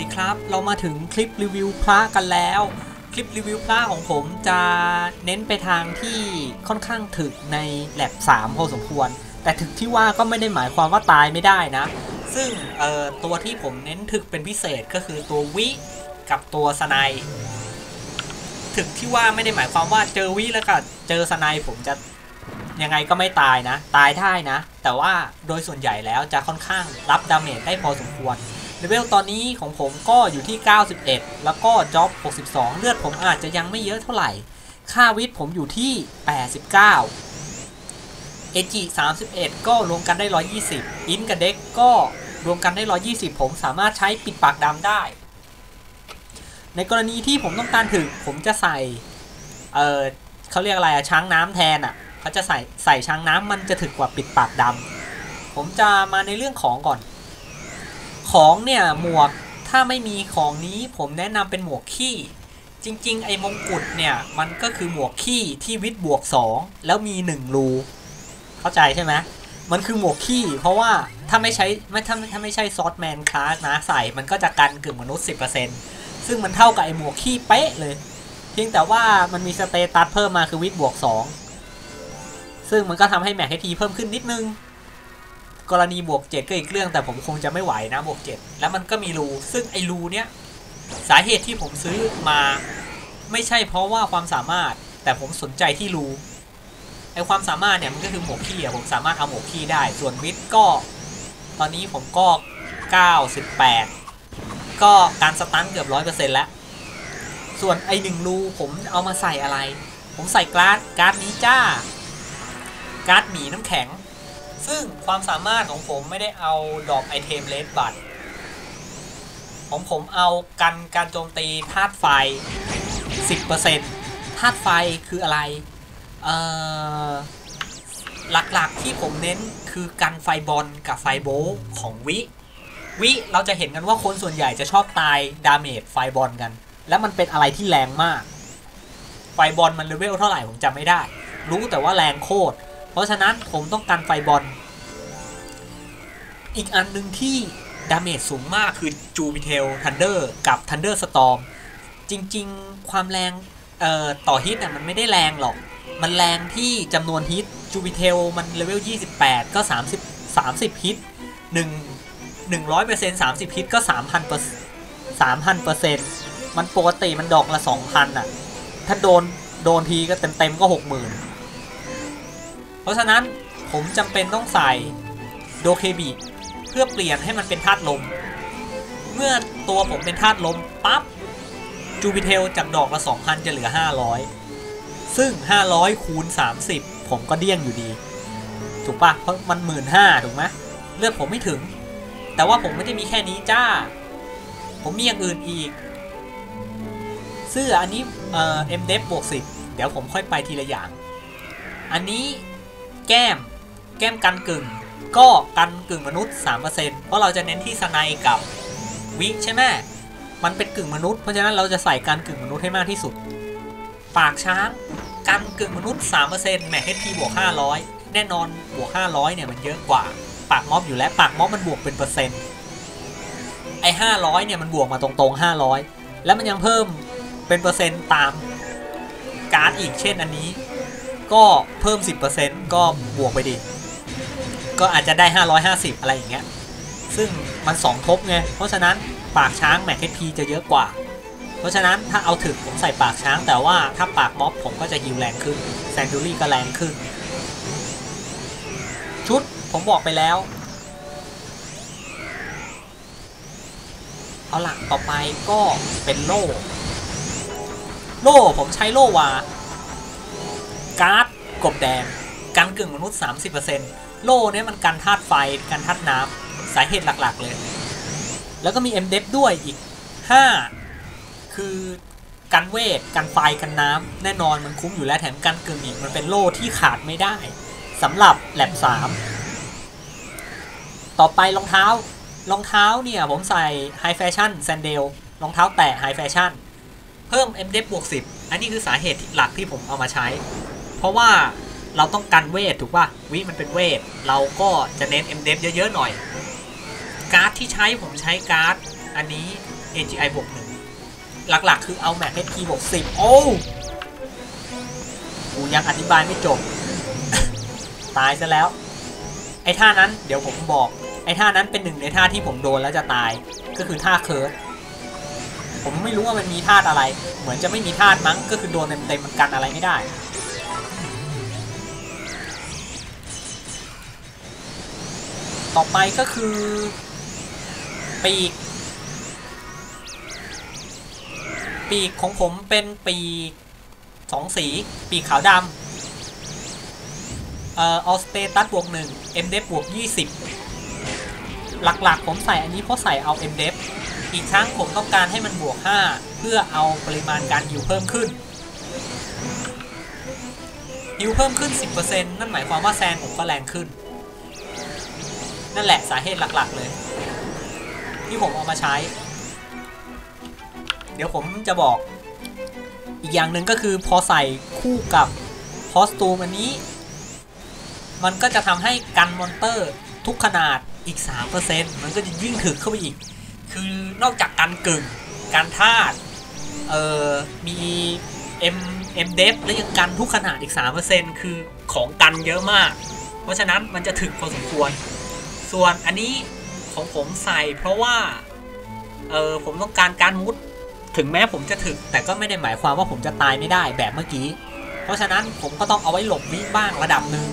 ดีครับ เรามาถึงคลิปรีวิวพระกันแล้ว คลิปรีวิวพระของผมจะเน้นไปทางที่ค่อนข้างถึกในแลบ3พอสมควร แต่ถึกที่ว่าก็ไม่ได้หมายความว่าตายไม่ได้นะ ซึ่งตัวที่ผมเน้นถึกเป็นพิเศษก็คือตัววิกับตัวสไนถึกที่ว่าไม่ได้หมายความว่าเจอวิแล้วก็เจอสไนผมจะยังไงก็ไม่ตายนะ ตายได้นะ แต่ว่าโดยส่วนใหญ่แล้วจะค่อนข้างรับ damage ได้พอสมควร เลเวลตอนนี้ของผมก็อยู่ที่ 91 แล้วก็ job 62 เลือดผมอาจจะยังไม่เยอะเท่าไหร่ ค่า VIT ผมอยู่ที่ 89 AGI 31 ก็รวมกันได้ 120 INT กับ DEX ก็รวมกันได้ 120 ผมสามารถใช้ปิดปากดำได้ ในกรณีที่ผมต้องการถึงผมจะใส่ เออเขาเรียกอะไรอะช้างน้ำแทนอะเขาจะใส่ใส่ช้างน้ำมันจะถึกกว่าปิดปากดำผมจะมาในเรื่องของก่อน ของเนี่ยหมวกถ้าไม่มีของนี้ผมแนะนำเป็นหมวกขี้ จริงๆ ไอ้มงกุฎเนี่ย มันก็คือหมวกขี้ที่วิทย์บวก 2 แล้วมี 1 รู เข้าใจใช่ไหมมันคือหมวกขี้ เพราะว่าถ้าไม่ใช้ไม่ถ้าถ้าไม่ใช่ซอสแมนคลาสนะใส่ มันก็จะกันกึ่งมนุษย์ 10%ซึ่งมันเท่ากับไอ้หมวกขี้เป๊ะเลย เพียงแต่ว่ามันมีสเตตัสเพิ่มมาคือวิทย์บวก 2 ซึ่งมันก็ทำให้แม็กให้ทีเพิ่มขึ้นนิดนึง กรณีบวก7ก็อีกเรื่องแต่ผมคงจะไม่ไหวนะบวก7แล้วมันก็มีรูซึ่งไอ้รูเนี้ยสาเหตุที่ผมซื้อมาไม่ใช่เพราะว่าความสามารถแต่ผมสนใจที่รูไอความสามารถเนี่ยมันก็คือหมวกขี้อะผมสามารถเอาหมวกขี้ได้ส่วนวิทย์ก็ ตอนนี้ผมก็ 98 ก็การสตันเกือบ100%แล้ว ส่วนไอหนึ่งรูผมเอามาใส่อะไร ผมใส่การ์ดการ์ดนี้จ้า การ์ดหมีน้ำแข็ง ซึ่งความสามารถของผมไม่ได้เอาดอกไอเทมเลดบัตของผมเอากันการโจมตีธาตุไฟ 10%ธาตุไฟคืออะไร เอ่อ หลักๆที่ผมเน้นคือกันไฟบอลกับไฟโบของวิ วิเราจะเห็นกันว่าคนส่วนใหญ่จะชอบตาย damage Fire Ball กัน แล้วมันเป็นอะไรที่แรงมาก ไฟบอลมันเลเวลเท่าไหร่ผมจำไม่ได้ รู้แต่ว่าแรงโคตร เพราะฉะนั้นผมต้องการ Fire Ball อีกอันหนึ่งที่ damage สูงมากคือ Jupitel Thunder กับ Thunder Storm จริงๆ ความแรงต่อฮิตอะมันไม่ได้แรงหรอก มันแรงที่จำนวน hit Jupitel มัน level 28 ก็ 30 30 ฮิต1 100% 30 ฮิตก็ 3,000เปอร์3,000เปอร์เซ็นต์มันปกติมันดอกละ 2,000อะ ถ้าโดนโดนทีก็เต็มๆก็ 60,000 เพราะฉะนั้นผมจำเป็นต้องใส่ Dokebi เพื่อเปลี่ยนให้มันเป็นธาตุลม เมื่อตัวผมเป็นธาตุลมปั๊บจูบิเทลจากดอกละ 2,000 จะเหลือ 500 ซึ่ง 500 คูณ 30 ผมก็เดี้ยงอยู่ดี ถูกปะเพราะมัน15,000ถูกไหมเลือดผมไม่ถึง แต่ว่าผมไม่ได้มีแค่นี้จ้า ผมมีอย่างอื่นอีก เสื้ออันนี้เอ่อ m d e f บวก10เดี๋ยวผมค่อยไปทีละอย่าง อันนี้ แก้ม แก้มกันกึ่ง ก็กันกึ่งมนุษย์ 3%เพราะเราจะเน้นที่ Snipe กับ Wiz ใช่ไหมมันเป็นกึ่งมนุษย์เพราะฉะนั้นเราจะใส่กันกึ่งมนุษย์ให้มากที่สุด ปากช้างกันกึ่งมนุษย์3%แม็กเฮทีบวก 500 แน่นอนบวก 500 เนี่ยมันเยอะกว่า ปากม็อบอยู่แล้วปากม็อบมันบวกเป็นเปอร์เซ็นต์ไอ้500 เนี่ยมันบวกมาตรงๆ 500 แล้วมันยังเพิ่มเป็นเปอร์เซ็นต์ตามการ์ดอีกเช่นอันนี้ ก็เพิ่ม 10%ก็บวกไปดิ ก็อาจจะได้ 550 อะไรอย่างเงี้ย ซึ่งมัน 2 ทบไง เพราะฉะนั้นปากช้างแม็กพีจะเยอะกว่า เพราะฉะนั้นถ้าเอาถึกผมใส่ปากช้าง แต่ว่าถ้าปากม็อบผมก็จะฮิวแรงขึ้นแซนดูรี่ก็แรงขึ้น ชุดผมบอกไปแล้ว เอาล่ะต่อไปก็เป็นโล่ โล่ผมใช้โล่วา การ์ดกบแดงกันกึ่งมนุษย์ 30%โล่เนี่ยมันกันธาตุไฟกันธาตุน้ำสาเหตุหลักๆเลย แล้วก็มี m d e f ด้วยอีก 5 คือกันเวทกันไฟกันน้ำแน่นอนมันคุ้มอยู่แล้วแถมกันกึ่งอีกมันเป็นโล่ที่ขาดไม่ได้สำหรับแลบ3ต่อไปรองเท้ารองเท้าเนี่ยผมใส่High Fashion Sandals รองเท้าแตะ High Fashion เพิ่ม m d e f บวก10 อันนี้คือสาเหตุหลักที่ผมเอามาใช้ เพราะว่าเราต้องกันเวทถูกป่ะวิมันเป็นเวท เราก็จะเน้น m d e f เยอะๆหน่อย การ์ดที่ใช้ผมใช้การ์ด อันนี้ AGI บวกหนึ่งหลักๆ คือเอา Max HP บวก10โอ้กูยังอธิบายไม่จบ ตายซะแล้ว ไอ้ท่านั้นเดี๋ยวผมบอก ไอ้ท่านั้นเป็นหนึ่งในท่าที่ผมโดนแล้วจะตาย ก็คือท่าเคิร์ดผมไม่รู้ว่ามันมีท่าอะไร เหมือนจะไม่มีท่ามั้ง ก็คือโดนเต็มๆมันกันอะไรไม่ได้ ต่อไปก็คือปีก ปีกของผมเป็นปีกสองสี ปีกขาวดำเอ่อ all status บวกหนึ่ง MDEF บวกยี่สิบหลักๆ ผมใส่อันนี้เพราะใส่เอา MDEF อีกครั้งผมต้องการให้มันบวก5เพื่อเอาปริมาณการฮิวเพิ่มขึ้นฮิวเพิ่มขึ้น 10%นั่นหมายความว่า Sanc ผมก็แรงขึ้น นั่นแหละสาเหตุหลักๆเลย ที่ผมเอามาใช้ เดี๋ยวผมจะบอก อีกอย่างหนึ่งก็คือพอใส่คู่กับ costume อันนี้ มันก็จะทำให้กัน monster ทุกขนาดอีก 3%มันก็จะยิ่งถึกเข้าไปอีก คือนอกจากการกึ่ง การธาตุเอ่อมี M M d e f แล้วยังกันทุกขนาดอีก 3%คือของกันเยอะมาก เพราะฉะนั้นมันจะถึกพอสมควร ส่วนอันนี้ของผมใส่เพราะว่า เออผมต้องการการมุด ถึงแม้ผมจะถึก แต่ก็ไม่ได้หมายความว่าผมจะตายไม่ได้แบบเมื่อกี้ เพราะฉะนั้นผมก็ต้องเอาไว้หลบวิบ้างระดับหนึ่ง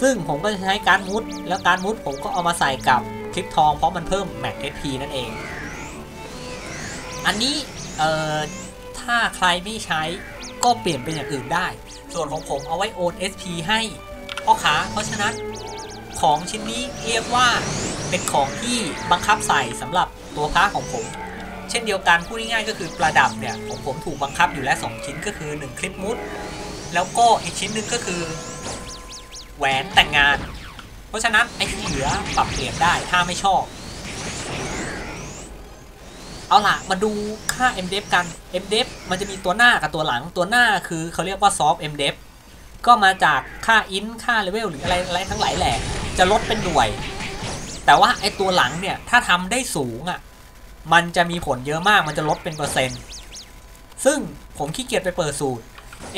ซึ่งผมก็จะใช้การมุด แล้วการมุดผมก็เอามาใส่กับคลิปทองเพราะมันเพิ่มแม็กเอพีนั่นเอง อันนี้ เอ่อ ถ้าใครไม่ใช้ก็เปลี่ยนเป็นอย่างอื่นได้ ส่วนของผมเอาไว้โอน SP ให้พ่อค้าเพราะฉะนั้น ของชิ้นนี้เรียกว่าเป็นของที่บังคับใส่สำหรับตัวพระของผม เช่นเดียวกันพูดง่ายๆก็คือประดับเนี่ยของผมถูกบังคับอยู่แล้ว 2 ชิ้นก็คือ 1 คลิปมุด แล้วก็อีกชิ้นหนึ่งก็คือ แหวนแต่งงาน เพราะฉะนั้นไอ้ที่เหลือปรับเปลี่ยนได้ถ้าไม่ชอบ เอาล่ะมาดูค่า MDF กัน MDF มันจะมีตัวหน้ากับตัวหลังตัวหน้าคือเขาเรียกว่า Soft MDF ก็มาจากค่า int ค่า level หรืออะไรอะไรทั้งหลายแหละ จะลดเป็นหน่วย แต่ว่าไอ้ตัวหลังเนี่ยถ้าทำได้สูงอะ่ะมันจะมีผลเยอะมากมันจะลดเป็นเปอร์เซ็นต์ ซึ่งผมขี้เกียจไปเปิดสูตร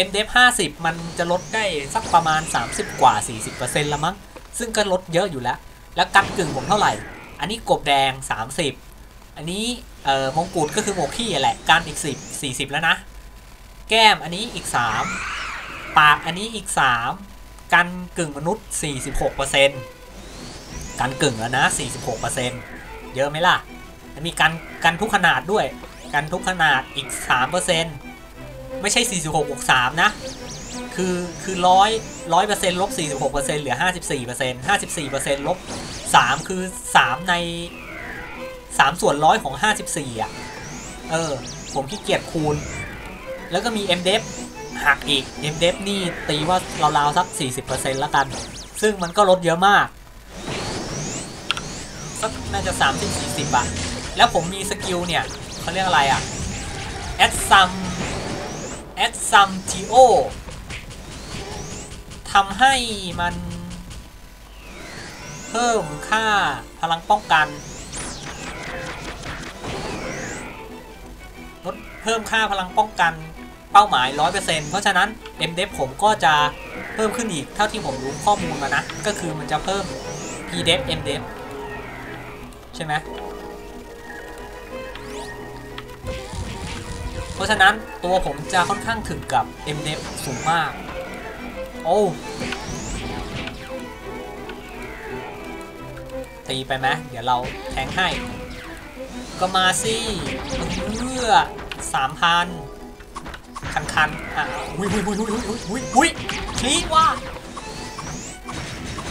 MDEF 50 มันจะลดได้สักประมาณ 30 กว่า 40%ละมั้ง ซึ่งก็ลดเยอะอยู่แล้ว แล้วกันกึ่งผมเท่าไหร่ อันนี้กบแดง 30 อันนี้เอ่อมงกุฎก็คือหมวกขี้แหละกันอีก 10 40 แล้วนะ แก้มอันนี้อีก 3 ปากอันนี้อีก 3 กันกึ่งมนุษย์ 46%กันกึ่งแล้วนะ 46%เยอะไหมล่ะมีกันกันทุกขนาดด้วย กันทุกขนาดอีก 3%ไม่ใช่ 46บวก3นะ คือคือร้อยร้อยเปอร์เซ็นต์ลบสี่สิบหกเปอร์เซ็นต์เหลือห้าสิบสี่เปอร์เซ็นต์ห้าสิบสี่เปอร์เซ็นต์ลบสามคือสามในสามส่วนร้อยของห้าสิบสี่อะ เออ ผมขี้เกียจคูณ แล้วก็มี m d e f หักอีก m d e f นี่ตีว่าราวๆสัก 40%แล้วกัน ซึ่งมันก็ลดเยอะมาก สักน่าจะ 30-40อะแล้วผมมีสกิลเนี่ยเขาเรียกอะไรอะ add some add some to ทำให้มันเพิ่มค่าพลังป้องกันลดเพิ่มค่าพลังป้องกัน เป้าหมาย 100%เพราะฉะนั้น m d e f ผมก็จะเพิ่มขึ้นอีกเท่าที่ผมรู้ข้อมูลมานะ ก็คือมันจะเพิ่ม p d e f m d e f ใช่ไหมเพราะฉะนั้นตัวผมจะค่อนข้างถึงกับ m d e f สูงมาก โอ้ตีไปไหมเดี๋ยวเราแทงให้ ก็มาสิเพื่อสามพัน คันคันอะหุยหุยหุยหุยหุยหุยหุยคลีว่า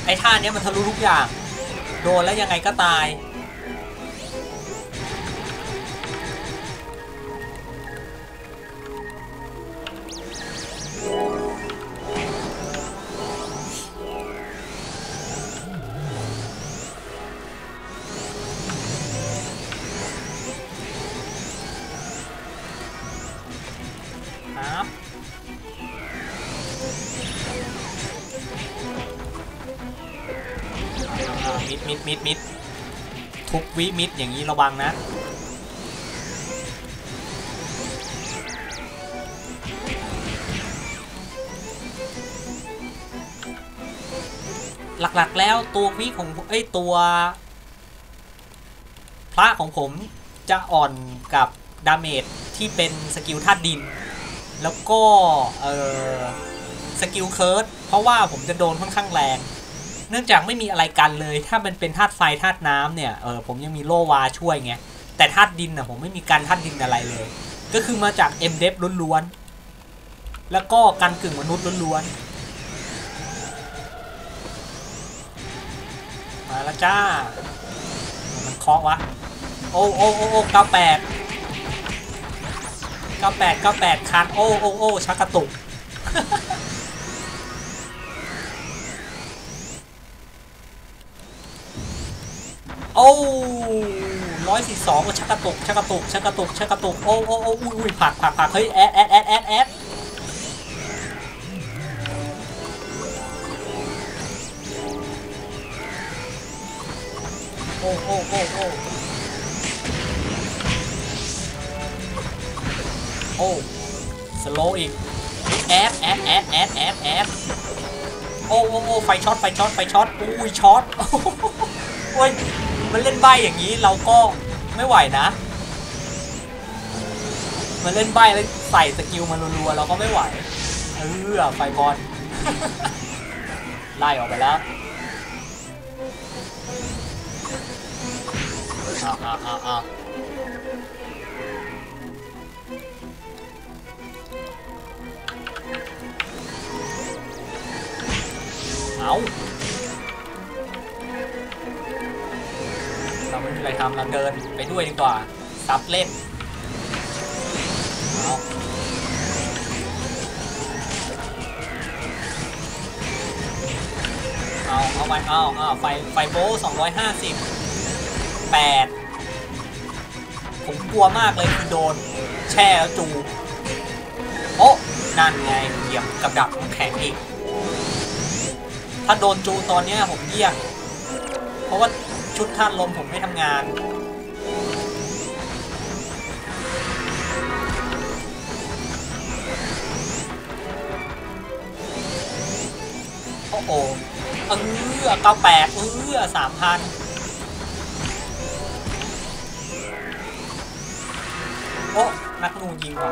ไอ้ท่าเนี้ยมันทะลุทุกอย่าง โดนแล้วยังไงก็ตายิดมิดทุกวิมิดอย่างนี้ระวังนะ หลักๆแล้วตัววิของไอตัว พระของผมจะอ่อนกับดาเมจที่เป็นสกิลธาตุดิน แล้วก็ เออสกิลเคิร์ดเพราะว่าผมจะโดนค่อนข้างแรง เนื่องจากไม่มีอะไรกันเลย ถ้ามันเป็นธาตุไฟธาตุน้ำเนี่ยเออผมยังมีโลวาช่วยไงแต่ธาตุดินอะผมไม่มีการธาตุดินอะไรเลย ก็คือมาจาก m d e f ล้วนๆแล้วก็การกึ่งมนุษย์ล้วนๆมาแล้วจ้ามันเคาะวะโอ้โอ้โอ้โอ้เก้าแปดเก้าแปดเก้าแปดคันโอ้โอ้โอ้ชักกระตุก โอ้ร้อยสี่สองชักกระตุกชักกระตุกชักกระตุกชักกระตุกโอ้โอ้โอ้อุ้ยอุ้ยผักผักผักเฮ้ยแอดแอดแอดแอดแอดโอ้โอ้โอ้โอ้โอ้สโลอีกแอดแอดแอดแอดแอดแอดโอ้โอ้โอ้ไฟช็อตไฟช็อตไฟช็อตอุ้ยช็อตโอ้ย มันเล่นใบอย่างนี้เราก็ไม่ไหวนะ มันเล่นใบแล้วใส่สกิลมารัวๆเราก็ไม่ไหว เออไฟบอลไล่ออกไปแล้วเอาเอาเอาเอาเอา ทำเราเดินไปด้วยดีกว่า ซับเล่นเอาเอาเอาไปเอาเอาไฟไฟโบสองร้อยห้าสิบแปดผมกลัวมากเลยคือโดน แช่แล้วจูโอ้นั่นไงเหยียบกับดักน้ำแข็งอีก ถ้าโดนจูตอนเนี้ยผมเยี่ยงเพราะว่า ชุดท่านลมผมไม่ทำงาน โอ้โหเออเก้าแปดเออสามพันโอ้นักนูยิงว่ะ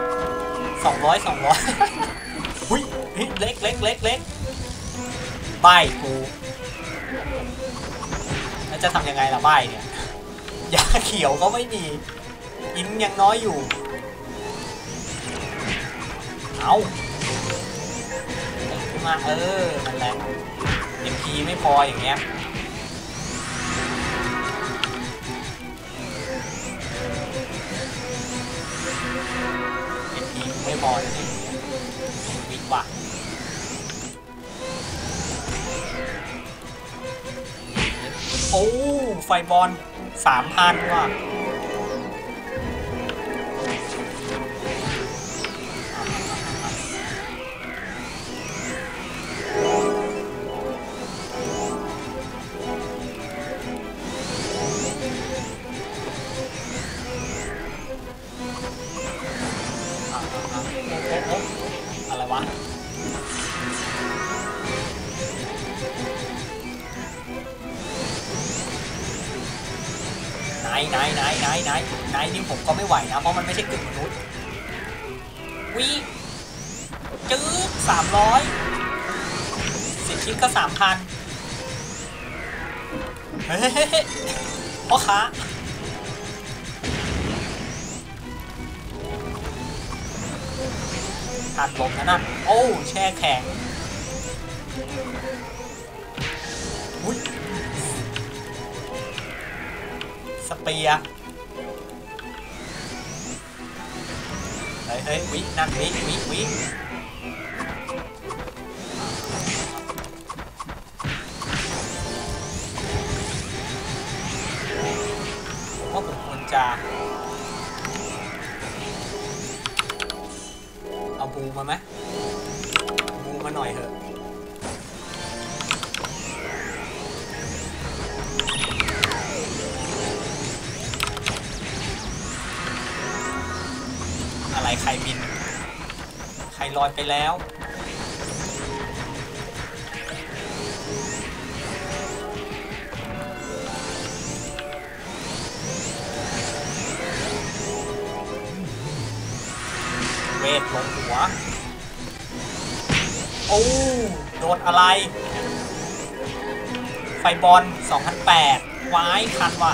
สองร้อยสองร้อยหุยเฮ้ยเล็กเล็กเล็กเล็กใบกู จะทำยังไงล่ะใบเนี่ยยาเขียวก็ไม่มีอินยังน้อยอยู่ เอาขึ้นมาเออนั่นแหละเอ็มพีไม่พออย่างเงี้ยเอ็มพีไม่พอนะนี่ ไฟบอลสามพันว่ะ สเปียเฮ้ยเฮ้ยวินั่นวิวิวิผมว่าผมควรจะเอาบูมาไหมบูมาหน่อยเถอะ ลอยไปแล้ว เวทลงหัว โอ้โดนอะไร ไฟบอล 2008 ไว้คันว่ะ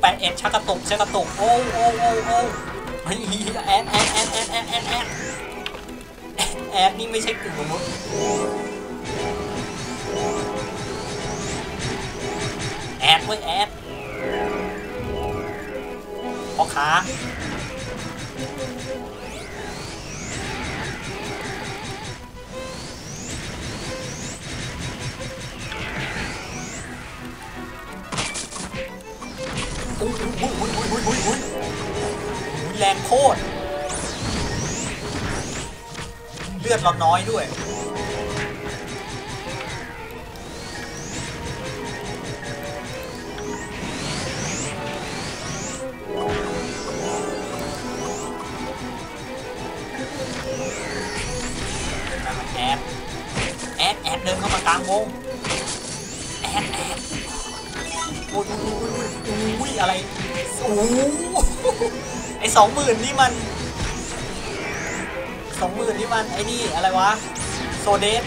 แปดเอ็ดชักกระตุกชักกระตุกโอ้โอ้โอ้โอ้เฮ้ยแอดแอดแอดแอดแอดแอดแอดแอดนี่ไม่ใช่กึ่มมนุษย์แอดเว้ยแอดพ่อค้า ยอุ้ยอุ้ยอุ้ยอุ้ยอุ้ยแรงโคตร เลือดเราน้อยด้วย แอด แอด แอด เดินเข้ามากลางวง แอด แอด โอ้ยโอ้ยโอ้ยอะไร โอ้โหไอสองหมื่นนี่มันสองหมื่นนี่มันไอ้นี่อะไรวะ โซเดส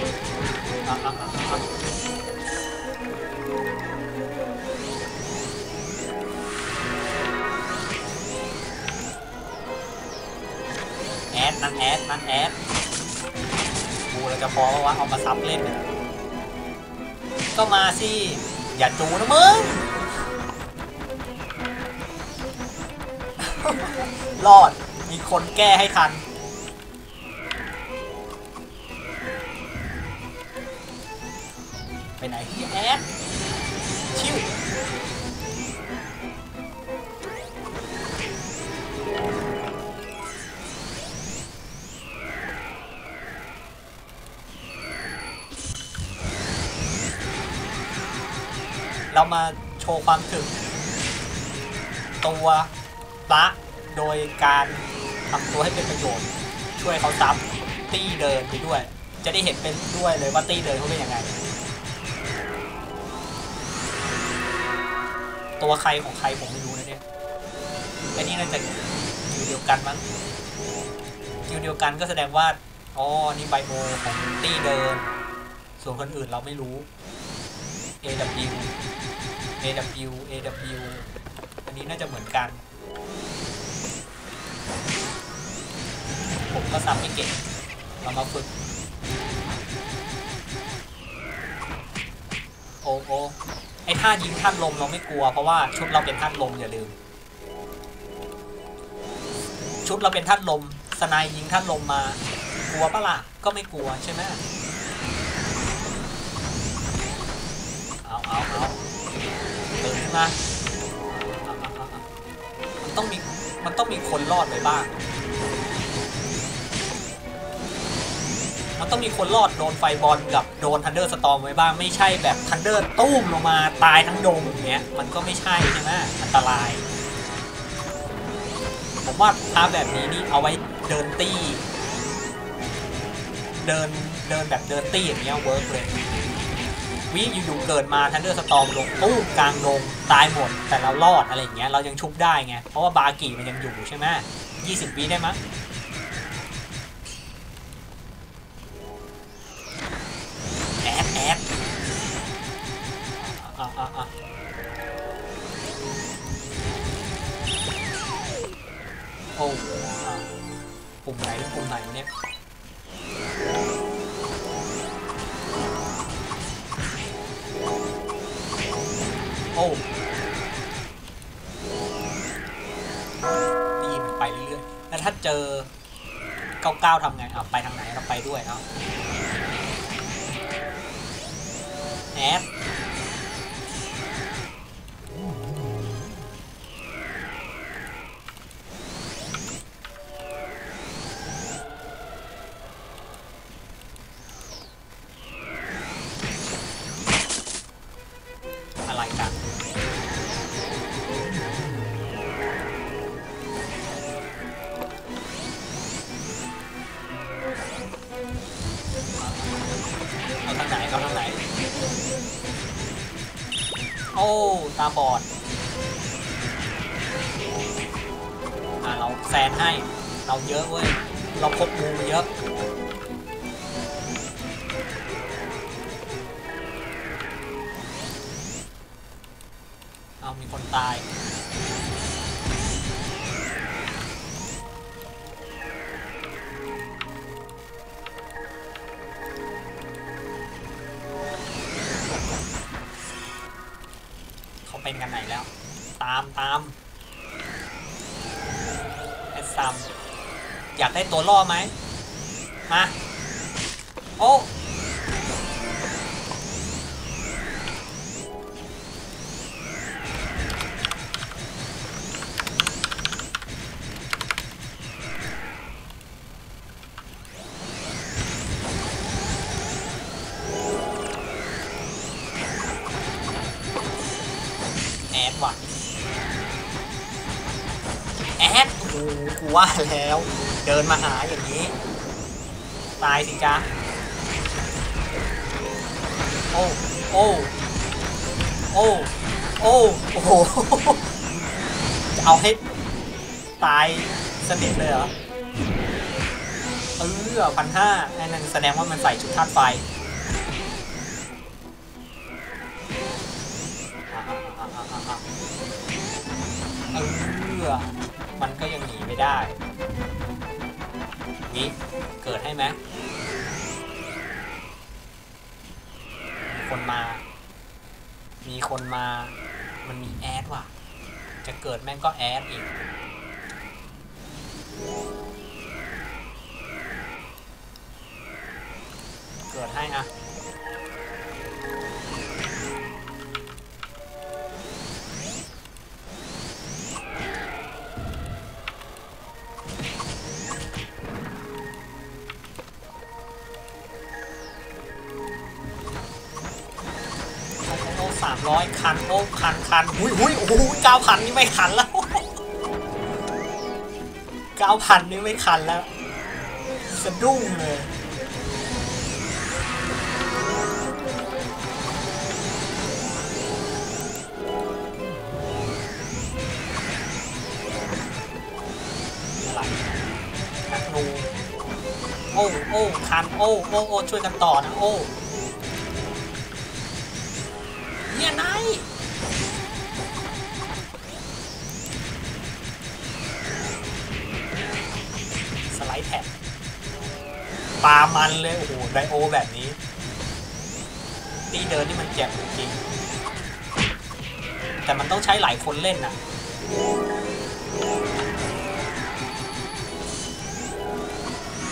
แอดนั่นแอดนั่นแอดกูเราจะพอปะวะเอามาซับเล่น ก็มาสิ อย่าจูนะมึง รอด มีคนแก้ให้ทัน ไปไหนพี่แอดชิวเรามาโชว์ความถึงตัว ละโดยการทำตัวให้เป็นประโยชน์ ช่วยเขาซับตี้เดินไปด้วย จะได้เห็นเป็นด้วยเลยว่าตี้เดินเขาเป็นยังไง ตัวใครของใครผมไม่รู้นะเนี่ยแต่นี่น่าจะอยู่เดียวกันมั้งอยู่เดียวกันก็แสดงว่าอ๋อนี่ไบโมของตี้เดิน ส่วนคนอื่นเราไม่รู้ AW AW AW อันนี้น่าจะเหมือนกัน ผมก็ซับไม่เก่งเรามาฝึกโอ้โอ้ไอท่ายิงท่านลมเราไม่กลัว เพราะว่าชุดเราเป็นท่านลมอย่าลืม ชุดเราเป็นธาตุลม Sni ยิงธาตุลมมา กลัวปะล่ะก็ไม่กลัวใช่ไหมเอาเอาเอาตื่นขึ้นมาเอาเอาเอาเอามันต้องมีมันต้องมีคนรอดไปบ้าง มันต้องมีคนรอดโดน Fire Ball กับโดน Thunderstorm ไว้บ้างไม่ใช่แบบ Thunder ตุ้มลงมาตายทั้งดงอย่างเงี้ยมันก็ไม่ใช่ใช่ไหมอันตราย ผมว่าถ้าแบบนี้นี่เอาไว้เดินตี้เดินเดินแบบเดินตี้อย่างเงี้ย work เลยวิอยู่ๆเกิดมา Thunderstorm ลงตู้มกลางดงตายหมดแต่เรารอดอะไรอย่างเงี้ยเรายังชุบได้ไงเพราะว่าบากิมันยังอยู่ใช่ไหมยี่สิบวิได้มั้ย ไหนปุ่มไหนเนี่ยโอ้ตีมันไปเรื่อยๆแล้วถ้าเจอเก้าเก้าทำไงเอาไปทางไหนเราไปด้วยเอาแอด ตาบอดอ่าเราแซนให้ เราเยอะเว้ย เราพบมูเยอะ ว่าแล้วเดินมาหาอย่างนี้ ตายสิจ๊ะโอ้โอ้โอ้โอ้โอ้โหเอาให้ตายสนิทเลยเหรอเออพันห้าอันนั้นแสดงว่ามันใส่ชุดธาตุไฟ ก็แอดอีก เกิดให้อะโอ้สามร้อยคันโอ้คันคันหุยหุยโอ้โหเก้าพันนี่ไม่คันล้วเก้าพันนี่ไม่คันแล้ว สะดุ้งเลย อะไรนักนูโอ้ โอ้คัน โอ้ โอ้ โอ้ ช่วยกันต่อนะ โอ้ มันเลยโอ้โหไดโอแบบนี้ ตีเดินนี่มันเจ็บจริงแต่มันต้องใช้หลายคนเล่นน่ะ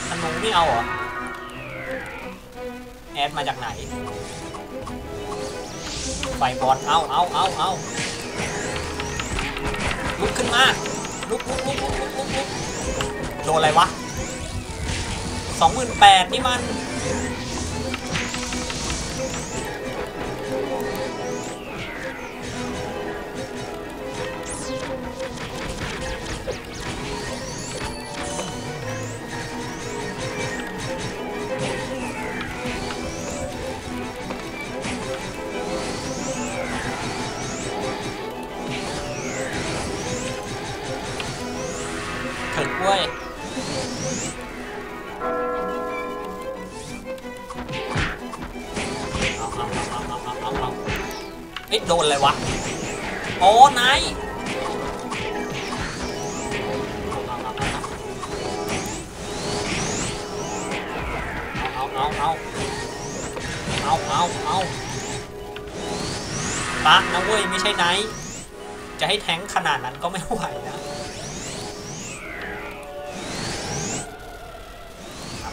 ธนูไม่เอาเหรอ แอดมาจากไหน ไฟบอลเอาเอาเอาเอาลุกขึ้นมา ลุกลุกลุกลุกลุกลุกลุกโดนอะไรวะ สองหมื่นแปดนี่มัน โดนอะไรวะ โอ้นายเอาเอาเอาเอาเอาเอาเอาปะนะเว้ย ไม่ใช่ไนท์จะให้แทงขนาดนั้นก็ไม่ไหวนะ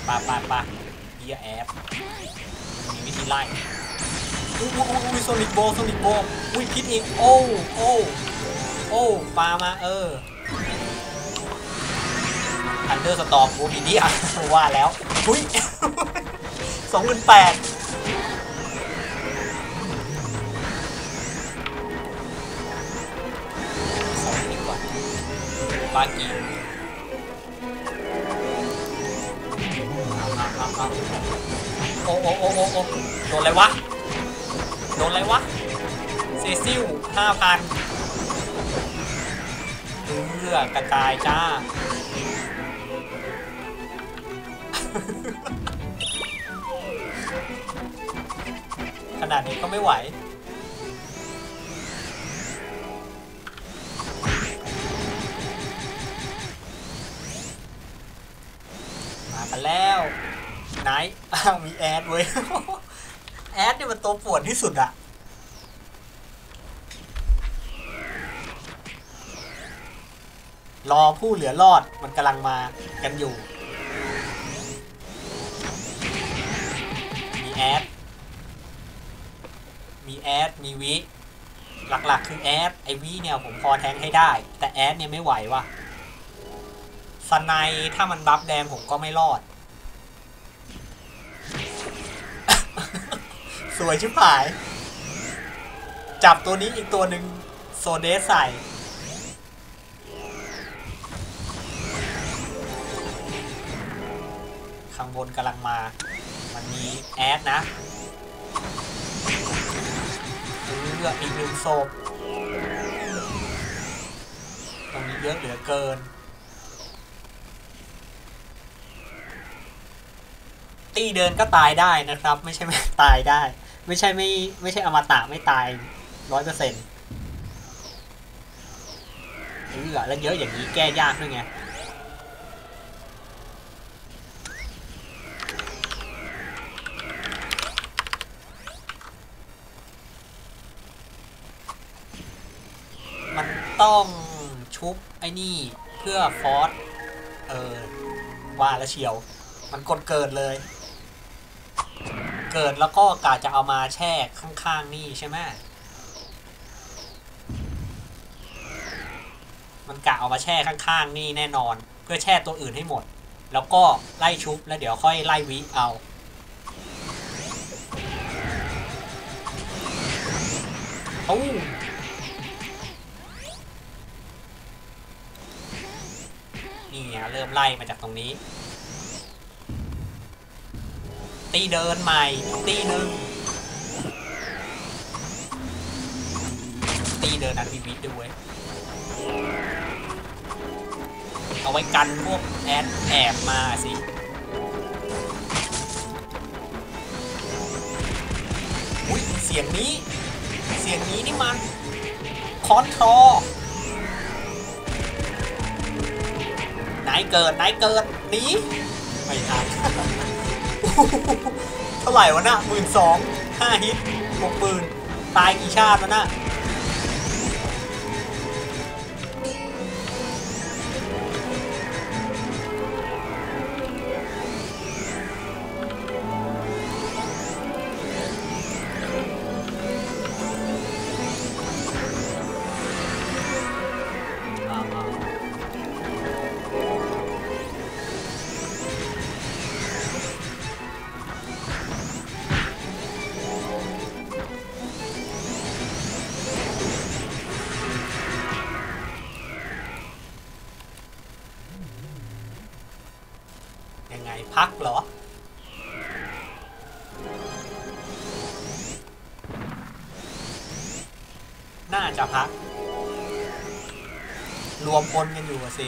ปะปะปะเฮียแอปมีวิธีไล่ อุ้ยอุ้ยอุ้ยโซนิกโบโซนิกโบอุ้ยพิษอีก โอ้โอ้โอ้ปลามาเออทันเดอร์สตอมโอ้มีเดียว่าแล้วอุ้ยสองหมื่นแปดขอดีกว่าบากีโอ้โอ้โอ้โอ้โอ้โดนอะไรวะ โดนอะไรวะเซซิลห้าพันเลือกกระจายจ้า ขนาดนี้ก็ไม่ไหวมากันแล้ว ไหนอ้าวมีแอดเว้ย อดเนี่ยมันตัวปวดที่สุดอะรอผู้เหลือรอดมันกำลังมากันอยู่ มีแอด มีแอด มีวิ หลักๆ คือแอด ไอวิเนี่ยผมพอแทงให้ได้ แต่แอดเนี่ยไม่ไหวว่ะสไนด์ถ้ามันบัฟแดงผมก็ไม่รอด สวยชิบหาย จับตัวนี้อีกตัวหนึ่งโซเดสใส่ ข้างบนกำลังมา มันมีแอดนะเลือกอีกหนึ่งศพตรงนี้เยอะเหลือเกิน ตีเดินก็ตายได้นะครับ ไม่ใช่ไม่ตายได้ ไม่ใช่ไม่ไม่ใช่อมตะไม่ตายร้อยเปอร์เซ็นต์เลือแล้วเยอะอย่างนี้แก้ยากด้วยไงมันต้องชุบไอ้นี่เพื่อฟอสเออว่าแล้วเชียว มันกดเกิดเลย เกิดแล้วก็กาจะเอามาแช่ข้างๆนี่ใช่ไหมมันกะเอามาแช่ข้างๆนี่แน่นอน เพื่อแช่ตัวอื่นให้หมด แล้วก็ไล่ชุบแล้วเดี๋ยวค่อยไล่วิเอาเอานี่เริ่มไล่มาจากตรงนี้ ตีเดินใหม่ ตีหนึ่งตีเดินนันทีวิทด้วยเอาไว้กันพวกแอดแอบมาสิอุ้ยเสียงนี้ เสียงนี้นี่มันคอนทรอไหนเกิดไหนเกิดหนีไม่ทัน เท่าไหร่วะน่ะหมื่นสองห้าฮิตหกปืนตายกี่ชาติวะน่ะ พักเหรอ น่าจะพัก รวมพลกันอยู่สิ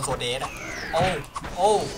นโซเดสอะโอ้ โอ้โอ้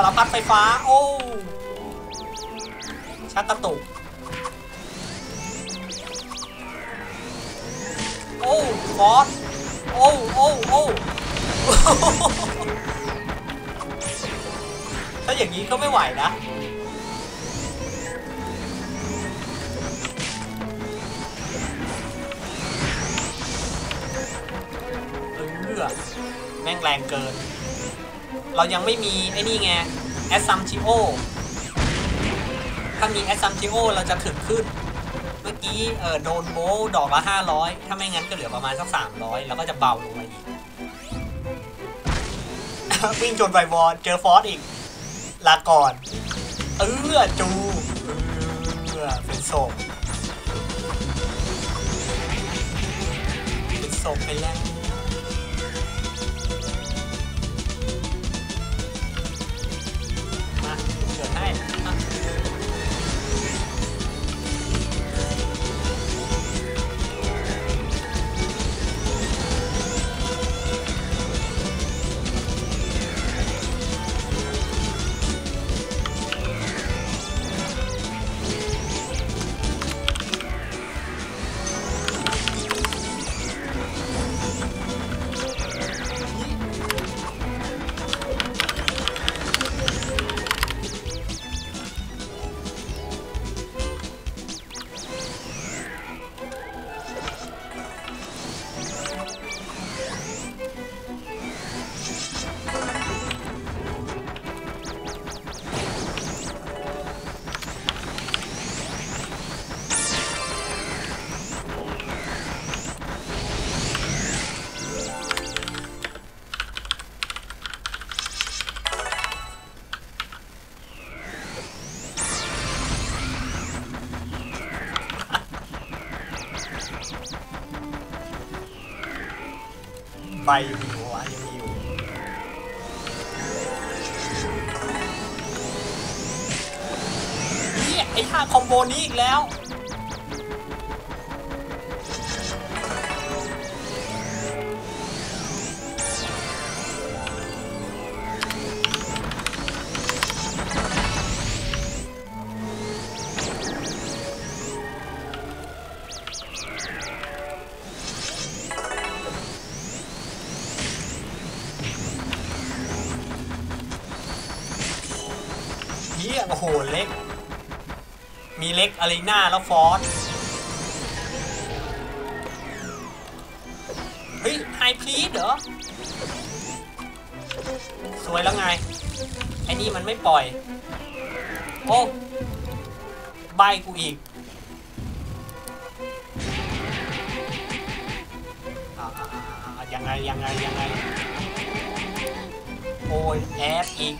สารพัดไฟฟ้า โอ้ชักกระตุก โอ้ฟอสโอ้ โอ้ โอ้ ถ้าอย่างนี้ก็ไม่ไหวนะ เลือแม่งแรงเกิน เรายังไม่มีไอ้นี่ไงแอสซัมชิโอถ้ามีแอสซัมชิโอเราจะถึงขึ้น เมื่อกี้เออโดนโบดอกละ 500 ถ้าไม่งั้นก็เหลือประมาณสัก 300 แล้วก็จะเบาลงมาอีก วิ่งจนไววอลเจอฟอสอีก ลาก่อน เออจูเออเป็นศพเป็นศพไปแล้ว ใบอยู่หัวยังมีอยู่เนี่ยไอ้ท่าคอมโบนี้อีกแล้ว มีเล็กอารีนาแล้วฟอสเฮ้ยไฮพีดเหรอ สวยแล้วไง ไอ้นี่มันไม่ปล่อย โอ้ใบกูอีกยังไงยังไงยังไง โอ้ยแอดอีก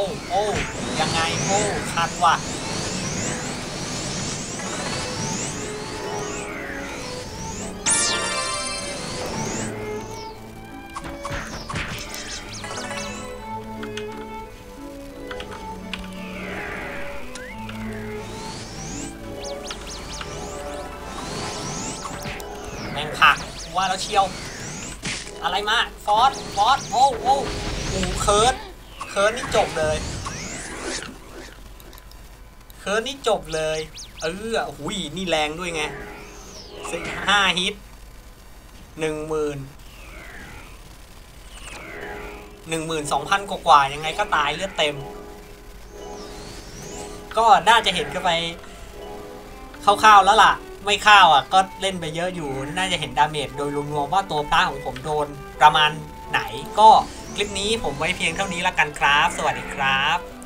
โอ้โอ้ยังไงโอ้คันว่ะ จบเลย เคิร์นี่จบเลย เออหุยนี่แรงด้วยไงสิบห้าฮิตหนึ่งหมื่นหนึ่งหมื่นสองพันกว่ายังไงก็ตายเลือดเต็ม ก็น่าจะเห็นกันไปคร่าวๆแล้วล่ะ ไม่ข้าวอะ ก็เล่นไปเยอะอยู่ น่าจะเห็นดาเมจโดยรวมๆว่าตัวป้าของผมโดนประมาณไหนก็ ลิปนี้ผมไว้เพียงเท่านี้ละกันครับ สวัสดีครับ